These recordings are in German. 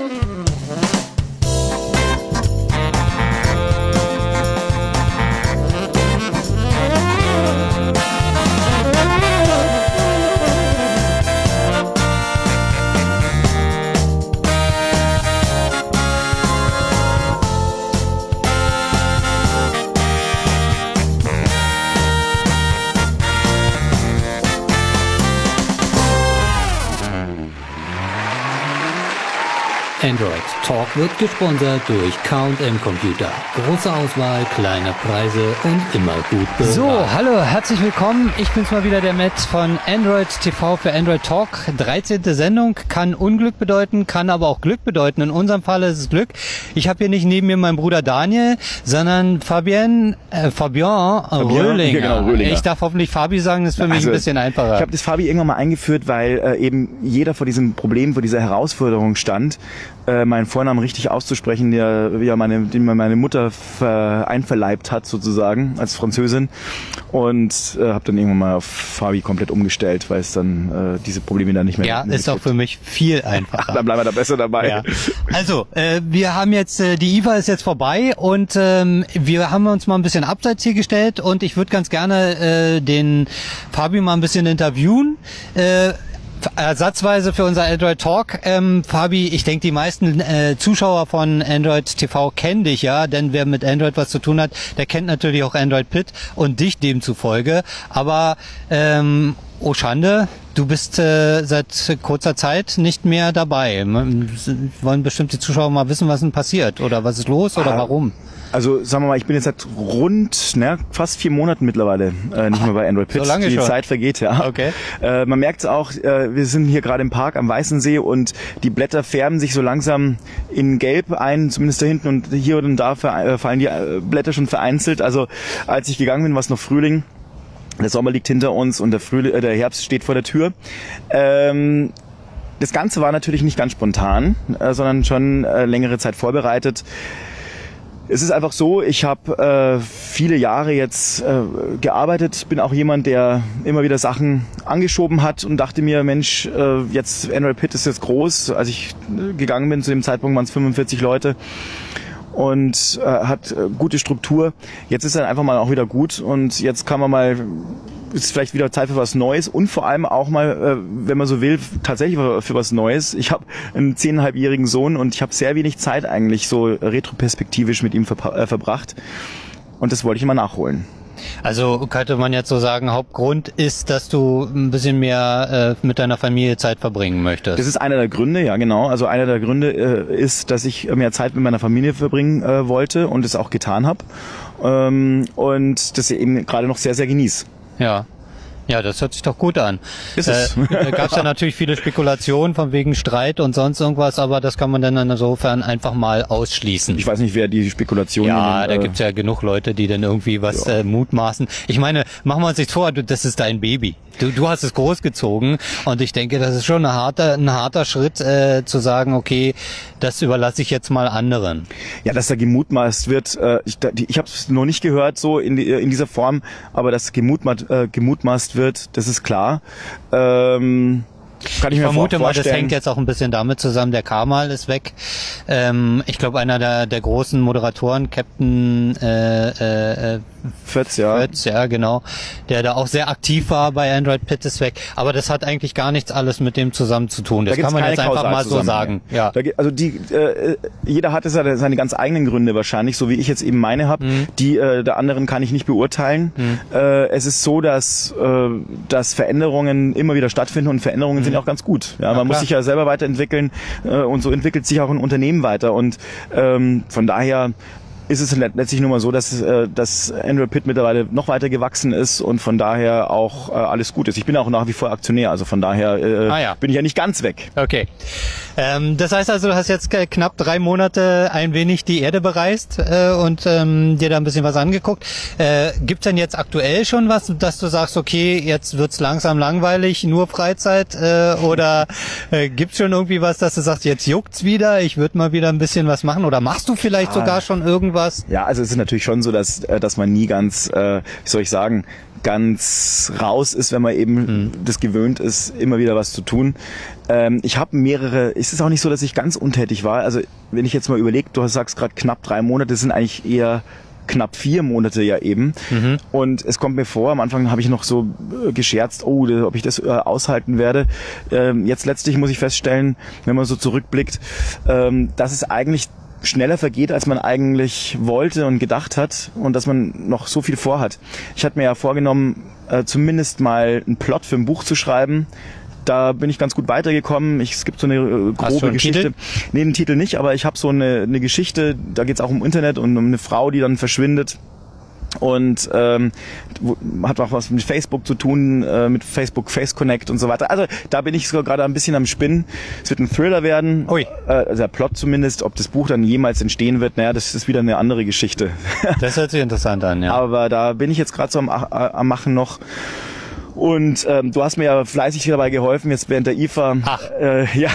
Mm-hmm. Android Talk wird gesponsert durch Count M Computer. Große Auswahl, kleine Preise und immer gut beraten. So, hallo, herzlich willkommen. Ich bin's mal wieder der Matt von Android TV für Android Talk. 13. Sendung kann Unglück bedeuten, kann aber auch Glück bedeuten. In unserem Fall ist es Glück. Ich habe hier nicht neben mir meinen Bruder Daniel, sondern Fabian, äh, Fabian, Fabian Röhlinger. ja, genau, Röhlinger. Ich darf hoffentlich Fabi sagen, das ist für mich Also, ein bisschen einfacher. Ich habe das Fabi irgendwann mal eingeführt, weil äh, eben jeder vor diesem Problem, vor dieser Herausforderung stand, äh, meinen Vornamen richtig auszusprechen, der ja meine, den meine Mutter ver, einverleibt hat sozusagen als Französin und äh, habe dann irgendwann mal auf Fabi komplett umgestellt, weil es dann äh, diese Probleme dann nicht mehr ja, ist auch gibt. für mich viel einfacher. Dann bleiben wir da besser dabei. Ja. Also, äh, wir haben jetzt, äh, die IFA ist jetzt vorbei und ähm, wir haben uns mal ein bisschen abseits hier gestellt und ich würde ganz gerne äh, den Fabi mal ein bisschen interviewen. Äh, Ersatzweise für unser Android Talk. Ähm, Fabi, ich denke, die meisten äh, Zuschauer von Android TV kennen dich ja, denn wer mit Android was zu tun hat, der kennt natürlich auch Android Pit und dich demzufolge. Aber ähm, oh Schande, du bist äh, seit kurzer Zeit nicht mehr dabei. Wollen bestimmt die Zuschauer mal wissen, was denn passiert oder was ist los oder Ah, warum? Also sagen wir mal, ich bin jetzt seit rund, ne, fast vier Monaten mittlerweile äh, nicht mehr bei Android Pit. so lange Die schon? Zeit vergeht, ja. Okay. Äh, man merkt es auch, äh, wir sind hier gerade im Park am Weißen See und die Blätter färben sich so langsam in Gelb ein, zumindest da hinten und hier und da äh, fallen die äh, Blätter schon vereinzelt. Also als ich gegangen bin, war es noch Frühling. Der Sommer liegt hinter uns und der, Frühling, äh, der Herbst steht vor der Tür. Ähm, das Ganze war natürlich nicht ganz spontan, äh, sondern schon äh, längere Zeit vorbereitet. Es ist einfach so, ich habe äh, viele Jahre jetzt äh, gearbeitet, bin auch jemand, der immer wieder Sachen angeschoben hat und dachte mir, Mensch, äh, jetzt Android Pit ist jetzt groß. Als ich äh, gegangen bin, zu dem Zeitpunkt waren es 45 Leute und äh, hat äh, gute Struktur. Jetzt ist dann einfach mal auch wieder gut und jetzt kann man mal ist vielleicht wieder Zeit für was Neues und vor allem auch mal, äh, wenn man so will, tatsächlich für was Neues. Ich habe einen zehneinhalbjährigen Sohn und ich habe sehr wenig Zeit eigentlich so retroperspektivisch mit ihm verbra- äh, verbracht und das wollte ich immer nachholen. Also könnte man jetzt so sagen, Hauptgrund ist, dass du ein bisschen mehr äh, mit deiner Familie Zeit verbringen möchtest. Das ist einer der Gründe, ja genau. Also einer der Gründe äh, ist, dass ich mehr Zeit mit meiner Familie verbringen äh, wollte und es auch getan habe ähm, und das eben gerade noch sehr, sehr genieße. Ja. Ja, das hört sich doch gut an. Ist es. Äh, da gab es ja natürlich viele Spekulationen von wegen Streit und sonst irgendwas, aber das kann man dann insofern einfach mal ausschließen. Ich weiß nicht, wer die Spekulation ja, in da den, äh, gibt's ja genug Leute, die dann irgendwie was äh, mutmaßen. Ich meine, machen wir uns nichts vor, du, das ist dein Baby. Du, du hast es großgezogen und ich denke, das ist schon ein harter, ein harter Schritt äh, zu sagen, okay, das überlasse ich jetzt mal anderen. Ja, dass da gemutmaßt wird, äh, ich, ich habe es noch nicht gehört so in, die, in dieser Form, aber dass gemutmaßt, äh, gemutmaßt wird, das ist klar. Ähm, kann ich, Ich mir vermute vor- mal, das vorstellen. hängt jetzt auch ein bisschen damit zusammen, der Kamal ist weg. Ähm, ich glaube, einer der, der großen Moderatoren, Captain äh, äh, äh, Fötz, ja. Fritz, ja genau, der da auch sehr aktiv war bei Android Pit ist weg. Aber das hat eigentlich gar nichts alles mit dem zusammen zu tun. Das Da kann man jetzt einfach mal so sagen. Ja. Da, also die, äh, jeder hatte seine, seine ganz eigenen Gründe wahrscheinlich, so wie ich jetzt eben meine habe. Mhm. Die äh, der anderen kann ich nicht beurteilen. Äh, es ist so, dass, äh, dass Veränderungen immer wieder stattfinden und Veränderungen sind auch ganz gut. Ja, man muss Mhm. klar. sich ja selber weiterentwickeln äh, und so entwickelt sich auch ein Unternehmen weiter. Und ähm, von daher ist es let- letztlich nur mal so, dass, äh, dass Android Pitt mittlerweile noch weiter gewachsen ist und von daher auch äh, alles gut ist. Ich bin auch nach wie vor Aktionär, also von daher äh, Ah ja. bin ich ja nicht ganz weg. Okay. Ähm, das heißt also, du hast jetzt knapp drei Monate ein wenig die Erde bereist äh, und ähm, dir da ein bisschen was angeguckt. Äh, Gibt denn jetzt aktuell schon was, dass du sagst, okay, jetzt wird's langsam langweilig, nur Freizeit? Äh, oder äh, gibt's schon irgendwie was, dass du sagst, jetzt juckt's wieder, ich würde mal wieder ein bisschen was machen? Oder machst du vielleicht Ah. sogar schon irgendwas? Irgendwas? Ja, also es ist natürlich schon so, dass, äh, dass man nie ganz, äh, wie soll ich sagen, ganz raus ist, wenn man eben mhm. das gewöhnt ist, immer wieder was zu tun. Ähm, ich habe mehrere, es ist auch nicht so, dass ich ganz untätig war. Also wenn ich jetzt mal überlege, du sagst gerade knapp drei Monate, sind eigentlich eher knapp vier Monate ja eben. Mhm. Und es kommt mir vor, am Anfang habe ich noch so äh, gescherzt, oh, ob ich das äh, aushalten werde. Ähm, jetzt letztlich muss ich feststellen, wenn man so zurückblickt, ähm, dass es eigentlich schneller vergeht, als man eigentlich wollte und gedacht hat und dass man noch so viel vorhat. Ich hatte mir ja vorgenommen, äh, zumindest mal einen Plot für ein Buch zu schreiben. Da bin ich ganz gut weitergekommen. Ich, es gibt so eine äh, grobe Geschichte. Titel? Nee, den Titel nicht, aber ich habe so eine, eine Geschichte, da geht es auch um Internet und um eine Frau, die dann verschwindet und ähm, hat auch was mit Facebook zu tun, äh, mit Facebook Face Connect und so weiter. Also da bin ich sogar gerade ein bisschen am Spinnen. Es wird ein Thriller werden, Ui. Äh, also der Plot zumindest. Ob das Buch dann jemals entstehen wird, naja, das ist wieder eine andere Geschichte. Das hört sich interessant an, ja. Aber da bin ich jetzt gerade so am, am Machen noch. Und ähm, du hast mir ja fleißig dabei geholfen, jetzt während der IFA, äh, ja,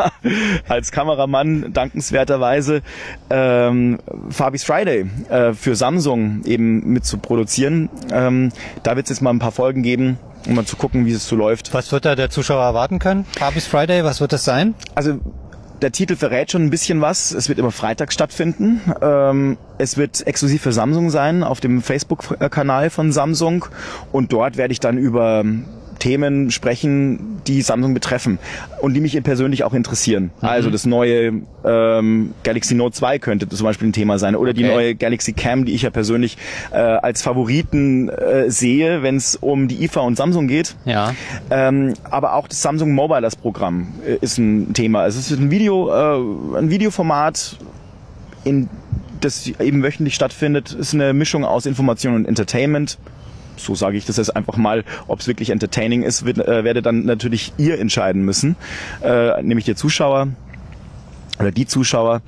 als Kameramann dankenswerterweise ähm, Fabis Friday äh, für Samsung eben mit zu produzieren. Ähm, da wird es jetzt mal ein paar Folgen geben um mal zu gucken, wie es so läuft. Was wird da der Zuschauer erwarten können? Fabis Friday, was wird das sein? Also der Titel verrät schon ein bisschen was. Es wird immer Freitag stattfinden. Ähm, es wird exklusiv für Samsung sein auf dem Facebook-Kanal von Samsung und dort werde ich dann über Themen sprechen, die Samsung betreffen und die mich persönlich auch interessieren. Mhm. Also das neue ähm, Galaxy Note 2 könnte zum Beispiel ein Thema sein oder die okay. neue Galaxy Cam, die ich ja persönlich äh, als Favoriten äh, sehe, wenn es um die IFA und Samsung geht. Ja. Ähm, aber auch das Samsung Mobilers Programm äh, ist ein Thema. Es ist ein Video, äh, ein Videoformat, in das eben wöchentlich stattfindet, ist eine Mischung aus Information und Entertainment so sage ich das jetzt einfach mal, ob es wirklich entertaining ist, wird, äh, werde dann natürlich ihr entscheiden müssen, äh, nämlich der Zuschauer oder die Zuschauer.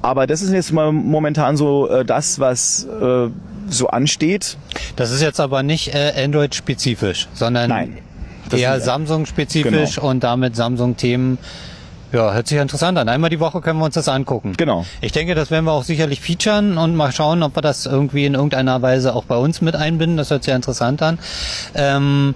Aber das ist jetzt mal momentan so äh, das, was äh, so ansteht. Das ist jetzt aber nicht äh, Android-spezifisch, sondern Nein, eher Samsung-spezifisch genau. und damit Samsung-Themen ja, hört sich interessant an. Einmal die Woche können wir uns das angucken. Genau. Ich denke, das werden wir auch sicherlich featuren und mal schauen, ob wir das irgendwie in irgendeiner Weise auch bei uns mit einbinden. Das hört sich interessant an. Ähm,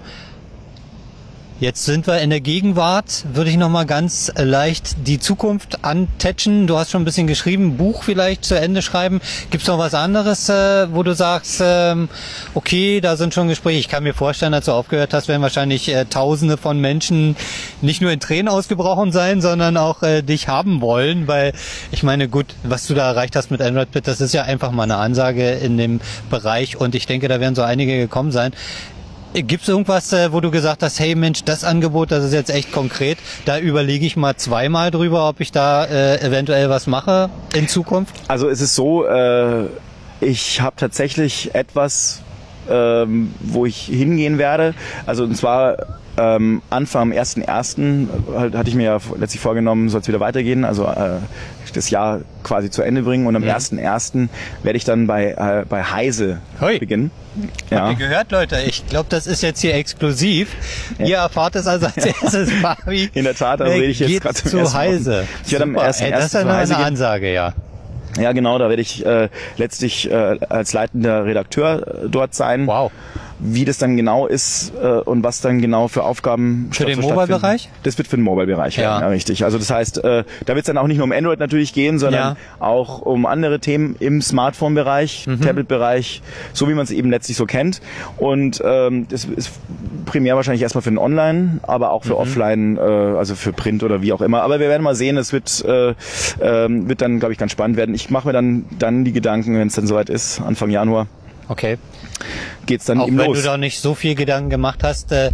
Jetzt sind wir in der Gegenwart. Würde ich noch mal ganz leicht die Zukunft antatchen. Du hast schon ein bisschen geschrieben, Buch vielleicht zu Ende schreiben. Gibt es noch was anderes, äh, wo du sagst, ähm, okay, da sind schon Gespräche. Ich kann mir vorstellen, als du aufgehört hast, werden wahrscheinlich äh, Tausende von Menschen nicht nur in Tränen ausgebrochen sein, sondern auch äh, dich haben wollen, weil ich meine, gut, was du da erreicht hast mit Android Bit, das ist ja einfach mal eine Ansage in dem Bereich und ich denke, da werden so einige gekommen sein. Gibt es irgendwas, äh, wo du gesagt hast, hey Mensch, das Angebot, das ist jetzt echt konkret, da überlege ich mal zweimal drüber, ob ich da äh, eventuell was mache in Zukunft? Also es ist so, äh, ich habe tatsächlich etwas, ähm, wo ich hingehen werde. Also und zwar ähm, Anfang am 1.1. Halt, hatte ich mir ja letztlich vorgenommen, soll es wieder weitergehen. Also äh, das Jahr quasi zu Ende bringen und am ja. 1.1. werde ich dann bei, äh, bei Heise Hoi. beginnen. Ja. Habt ihr gehört, Leute? Ich glaube, das ist jetzt hier exklusiv. Ja. Ihr erfahrt es also als erstes, Fabi. In der Tat, da rede ich jetzt gerade zu Heise. Ich werde am 1.1. Ey, das ist eine, eine Ansage, ja. Ja, genau, da werde ich äh, letztlich äh, als leitender Redakteur äh, dort sein. Wow. Wie das dann genau ist äh, und was dann genau für Aufgaben Für den Mobile-Bereich? Das wird für den Mobile-Bereich ja. ja. richtig. Also das heißt, äh, da wird es dann auch nicht nur um Android natürlich gehen, sondern ja. auch um andere Themen im Smartphone-Bereich, mhm. Tablet-Bereich, so wie man es eben letztlich so kennt. Und ähm, das ist primär wahrscheinlich erstmal für den Online, aber auch für mhm. Offline, äh, also für Print oder wie auch immer. Aber wir werden mal sehen, es wird, äh, äh, wird dann, glaube ich, ganz spannend werden. Ich mache mir dann, dann die Gedanken, wenn es dann soweit ist, Anfang Januar. Okay. Geht's dann Auch eben wenn los. du da nicht so viel Gedanken gemacht hast, äh,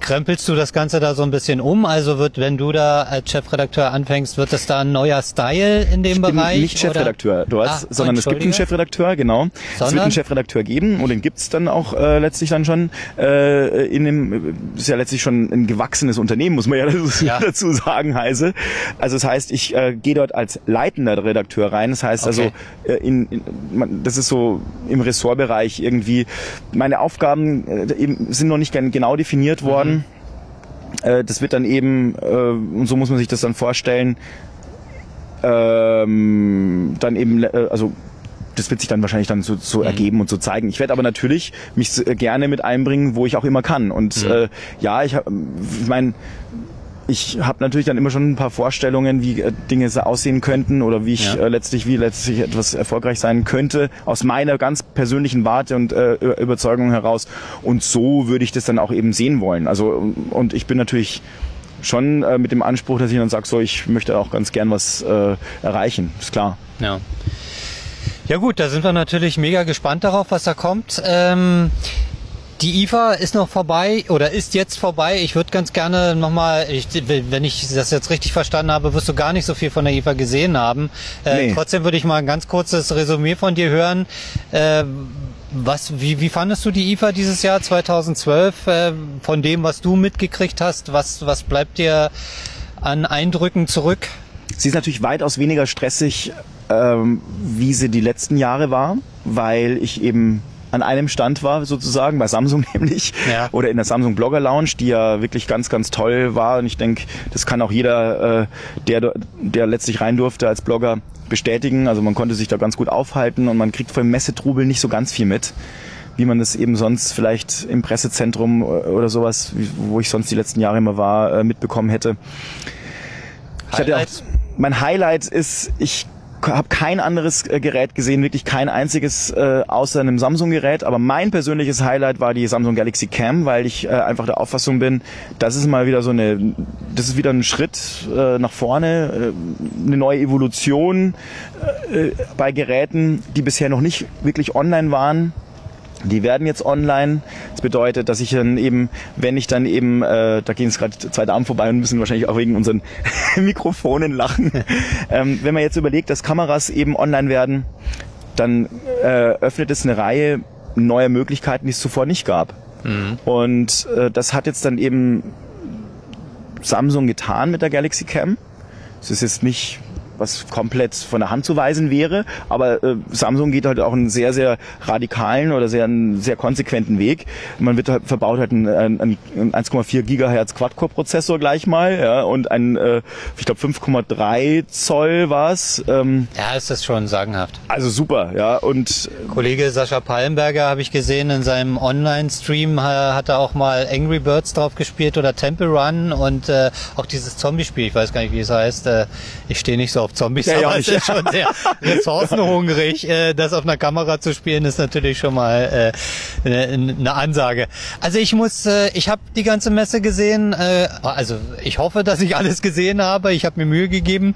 krempelst du das Ganze da so ein bisschen um? Also wird, wenn du da als Chefredakteur anfängst, wird es da ein neuer Style in dem ich Bereich? Bin nicht Chefredakteur dort, ah, sondern es gibt einen Chefredakteur, genau. Sondern? Es wird einen Chefredakteur geben und den gibt's dann auch äh, letztlich dann schon äh, in dem, ist ja letztlich schon ein gewachsenes Unternehmen, muss man ja dazu, ja. dazu sagen, heiße. Also das heißt, ich äh, gehe dort als leitender Redakteur rein. Das heißt also, okay. also, äh, in, in, man, das ist so im Ressortbereich irgendwie, meine Aufgaben äh, eben sind noch nicht genau definiert worden. Mhm äh, das wird dann eben, äh, und so muss man sich das dann vorstellen, ähm, dann eben, äh, also das wird sich dann wahrscheinlich dann so, so mhm. ergeben und so zeigen. Ich werde aber natürlich mich gerne mit einbringen, wo ich auch immer kann. Und mhm. äh, ja, ich, ich meine, ich habe natürlich dann immer schon ein paar Vorstellungen, wie äh, Dinge aussehen könnten oder wie ich ja. äh, letztlich, wie letztlich etwas erfolgreich sein könnte, aus meiner ganz persönlichen Warte und äh, Überzeugung heraus. Und so würde ich das dann auch eben sehen wollen. Also und ich bin natürlich schon äh, mit dem Anspruch, dass ich dann sage, so ich möchte auch ganz gern was äh, erreichen, ist klar. Ja. Ja gut, da sind wir natürlich mega gespannt darauf, was da kommt. Ähm, die IFA ist noch vorbei oder ist jetzt vorbei. Ich würde ganz gerne nochmal, wenn ich das jetzt richtig verstanden habe, wirst du gar nicht so viel von der IFA gesehen haben. Äh, nee. Trotzdem würde ich mal ein ganz kurzes Resümee von dir hören. Äh, was, wie, wie fandest du die IFA dieses Jahr 2012? Äh, von dem, was du mitgekriegt hast, was, was bleibt dir an Eindrücken zurück? Sie ist natürlich weitaus weniger stressig, ähm, wie sie die letzten Jahre war, weil ich eben an einem Stand war, sozusagen, bei Samsung nämlich, ja. oder in der Samsung Blogger Lounge, die ja wirklich ganz, ganz toll war. Und ich denke, das kann auch jeder, äh, der, der letztlich rein durfte als Blogger, bestätigen. Also man konnte sich da ganz gut aufhalten und man kriegt vom Messetrubel nicht so ganz viel mit, wie man das eben sonst vielleicht im Pressezentrum oder sowas, wo ich sonst die letzten Jahre immer war, äh, mitbekommen hätte. Ich hatte auch, mein Highlight ist, ich habe kein anderes äh, Gerät gesehen, wirklich kein einziges äh, außer einem Samsung-Gerät. Aber mein persönliches Highlight war die Samsung Galaxy Cam, weil ich äh, einfach der Auffassung bin, das ist mal wieder so eine, das ist wieder ein Schritt äh, nach vorne, äh, eine neue Evolution äh, bei Geräten, die bisher noch nicht wirklich online waren die werden jetzt online. Das bedeutet, dass ich dann eben, wenn ich dann eben, äh, da gehen jetzt gerade zwei Damen vorbei und müssen wahrscheinlich auch wegen unseren Mikrofonen lachen. ähm, wenn man jetzt überlegt, dass Kameras eben online werden, dann äh, öffnet es eine Reihe neuer Möglichkeiten, die es zuvor nicht gab. Mhm. Und äh, das hat jetzt dann eben Samsung getan mit der Galaxy Cam. Es ist jetzt nicht was komplett von der Hand zu weisen wäre. Aber äh, Samsung geht halt auch einen sehr, sehr radikalen oder sehr, einen sehr konsequenten Weg. Man wird halt, verbaut halt einen, einen, einen 1,4 Gigahertz Quad-Core-Prozessor gleich mal ja, und ein, äh, ich glaube 5,3 Zoll war's. Ähm, ja, ist das schon sagenhaft. Also super, ja. Und Kollege Sascha Pallenberger habe ich gesehen in seinem Online-Stream hat er auch mal Angry Birds drauf gespielt oder Temple Run und äh, auch dieses Zombie-Spiel, ich weiß gar nicht, wie es heißt. Äh, ich stehe nicht so auf Zombies, ja, aber es ist schon sehr ressourcenhungrig. Äh, das auf einer Kamera zu spielen, ist natürlich schon mal äh, eine Ansage. Also ich muss, äh, ich habe die ganze Messe gesehen. Äh, also ich hoffe, dass ich alles gesehen habe. Ich habe mir Mühe gegeben.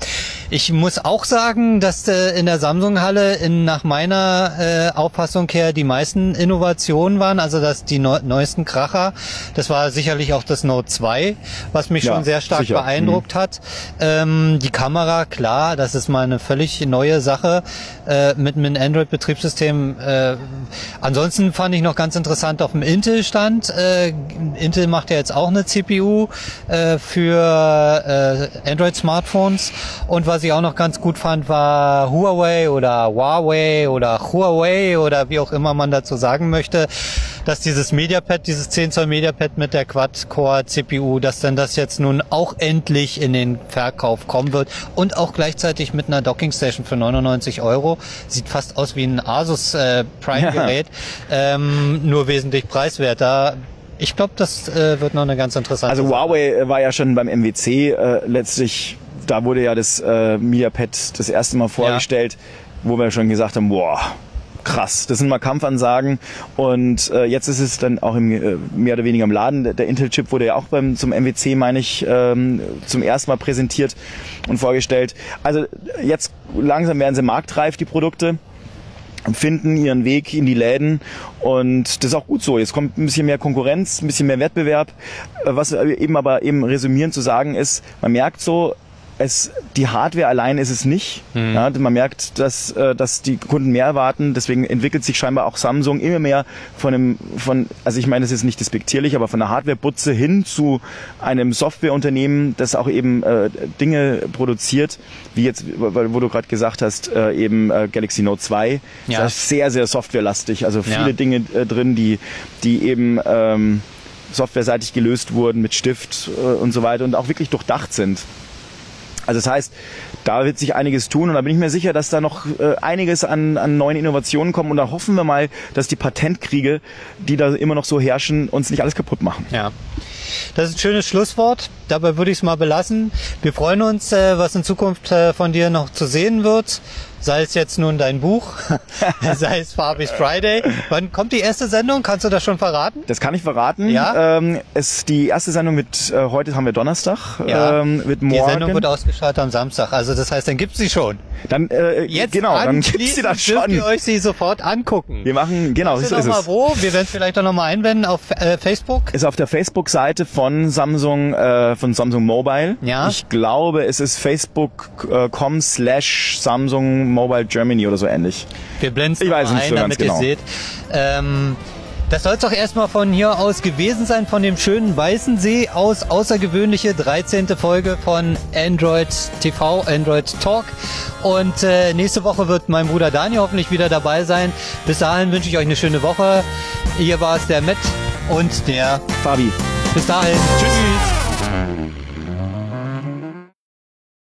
Ich muss auch sagen, dass äh, in der Samsung-Halle in, nach meiner äh, Auffassung her die meisten Innovationen waren. Also dass die neu neuesten Kracher. Das war sicherlich auch das Note 2, was mich ja, schon sehr stark sicher. beeindruckt mhm. hat. Ähm, die Kamera, klar, das ist mal eine völlig neue Sache äh, mit einem Android-Betriebssystem. Äh, ansonsten fand ich noch ganz interessant auf dem Intel-Stand. Äh, Intel macht ja jetzt auch eine CPU äh, für äh, Android-Smartphones. Und was ich auch noch ganz gut fand, war Huawei oder Huawei oder Huawei oder wie auch immer man dazu sagen möchte, dass dieses MediaPad, dieses 10 Zoll MediaPad mit der Quad-Core CPU, dass dann das jetzt nun auch endlich in den Verkauf kommen wird und auch gleichzeitig mit einer Dockingstation für 99 Euro. Sieht fast aus wie ein Asus äh, Prime-Gerät, ja. ähm, nur wesentlich preiswerter. Ich glaube, das äh, wird noch eine ganz interessante Also Sache. Huawei äh, war ja schon beim MWC äh, letztlich, da wurde ja das äh, MediaPad das erste Mal vorgestellt, ja. wo wir schon gesagt haben, boah, krass. Das sind mal Kampfansagen und äh, jetzt ist es dann auch im, äh, mehr oder weniger im Laden. Der, der Intel-Chip wurde ja auch beim zum MWC, meine ich, ähm, zum ersten Mal präsentiert und vorgestellt. Also jetzt langsam werden sie marktreif, die Produkte finden ihren Weg in die Läden und das ist auch gut so. Jetzt kommt ein bisschen mehr Konkurrenz, ein bisschen mehr Wettbewerb. Äh, was eben aber eben resümierend zu sagen ist, man merkt so, es, die Hardware allein ist es nicht. Mhm. Ja, man merkt, dass, äh, dass die Kunden mehr erwarten. Deswegen entwickelt sich scheinbar auch Samsung immer mehr von einem, von, also ich meine, das ist nicht despektierlich, aber von der Hardware-Butze hin zu einem Softwareunternehmen, das auch eben äh, Dinge produziert, wie jetzt, wo du gerade gesagt hast, äh, eben äh, Galaxy Note 2. Ja. Das ist sehr, sehr softwarelastig. Also viele ja. Dinge äh, drin, die, die eben ähm, softwareseitig gelöst wurden mit Stift äh, und so weiter und auch wirklich durchdacht sind. Also das heißt, da wird sich einiges tun und da bin ich mir sicher, dass da noch äh, einiges an, an neuen Innovationen kommen und da hoffen wir mal, dass die Patentkriege, die da immer noch so herrschen, uns nicht alles kaputt machen. Ja. Das ist ein schönes Schlusswort. Dabei würde ich es mal belassen. Wir freuen uns, äh, was in Zukunft äh, von dir noch zu sehen wird sei es jetzt nun dein Buch, sei es Farbis Friday. Wann kommt die erste Sendung? Kannst du das schon verraten? Das kann ich verraten. Ja. Ähm, es, die erste Sendung mit, äh, heute haben wir Donnerstag, Ja. ähm, wird morgen. Die Sendung wird ausgestrahlt am Samstag. Also das heißt, dann gibt's sie schon. dann, äh, Jetzt genau, dann gibt's sie das dürft ihr schon. euch sie sofort angucken. Wir machen, genau, Weißt so du ist noch mal es. wo? Wir werden es vielleicht auch noch mal einblenden auf äh, Facebook. Ist auf der Facebook-Seite von Samsung, äh, von Samsung Mobile. Ja. Ich glaube, es ist facebook.com slash Samsung Mobile Germany oder so ähnlich. Wir blenden es ein, so damit ihr genau. seht. Ähm, das soll es doch erstmal von hier aus gewesen sein, von dem schönen Weißen See aus. Außergewöhnliche 13. Folge von Android TV, Android Talk. Und äh, nächste Woche wird mein Bruder Daniel hoffentlich wieder dabei sein. Bis dahin wünsche ich euch eine schöne Woche. Hier war es der Matt und der. Fabi. Bis dahin. Tschüss.